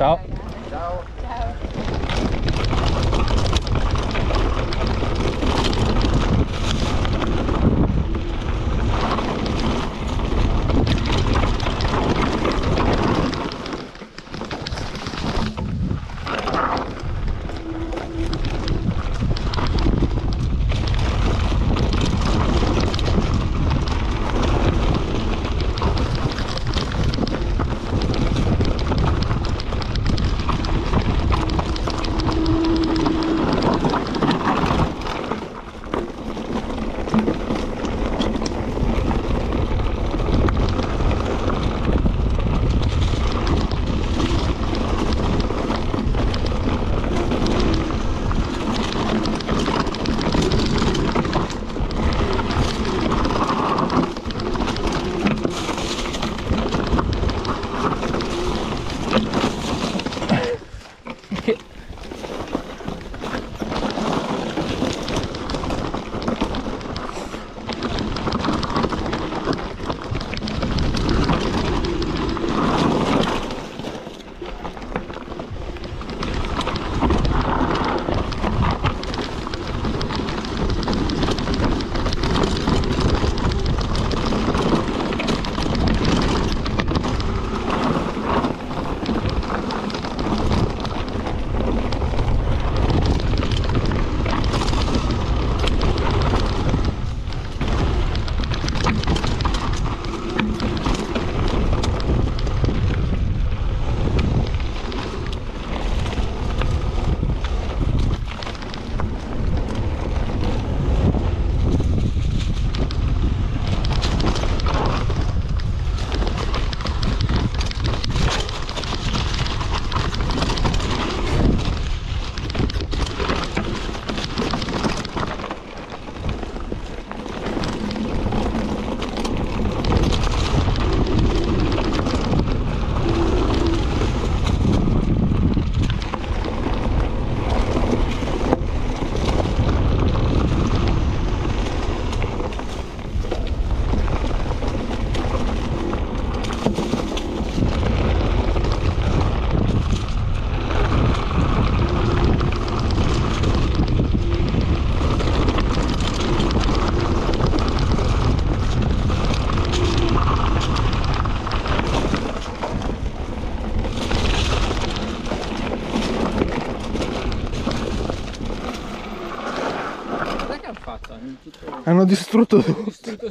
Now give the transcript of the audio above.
Ciao. Hanno? Hanno tutto Hanno distrutto tutto. distrutto